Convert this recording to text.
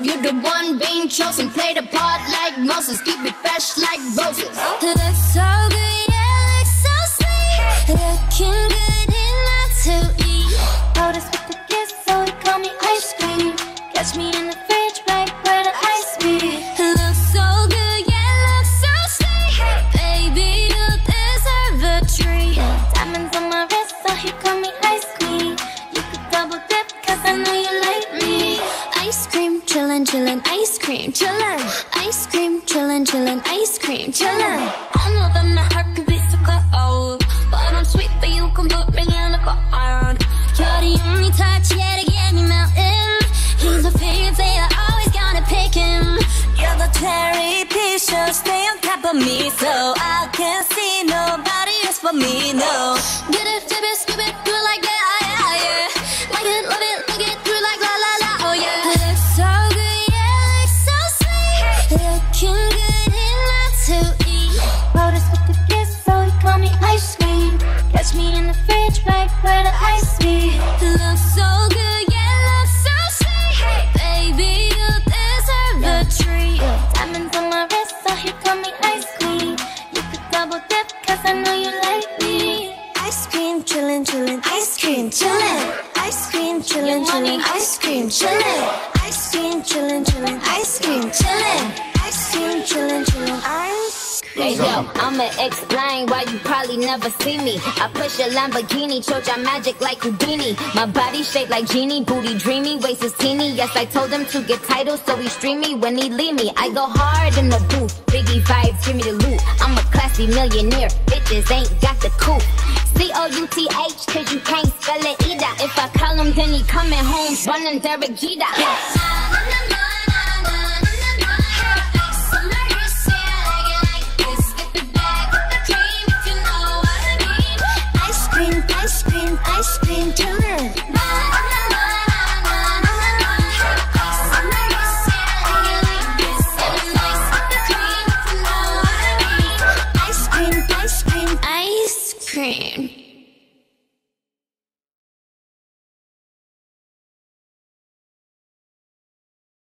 frozen. You the one being chosen. Play the part like Moses. Keep it fresh like roses. Look so good, yeah, look so sweet. Looking good in to eat. Notice with the kiss, so he call me ice cream. Catch me in the cream, chillin'. Ice cream, chillin', chillin', ice cream, chillin'. I know that my heart could be so cold, but I'm sweet, but you can put me in the cold. You're the only touch, yeah, to get me melting. He's a favorite, I always gotta pick him. You're the cherry picture, stay on top of me so I can see nobody else but me, no. Get it, like me. Ice cream, chillin', chillin', ice cream, chillin'. Ice cream, chillin', chillin', ice cream, chillin'. Ice cream, chillin', chillin', ice cream, chillin'. Ice cream, chillin', chillin', ice Hey yo, I'ma explain why you probably never see me. I push a Lamborghini, choke your magic like Houdini. My body shaped like genie, booty dreamy, waist is teeny. Yes, I told him to get titles, so he stream me when he leave me. I go hard in the booth, Biggie vibes, give me the loot. I'm a classy millionaire, bitches ain't got the coup. C-O-U-T-H, cause you can't spell it either. If I call him, then he coming home, running Derek Jeter. Yeah. ice cream, ice cream, ice cream, killer.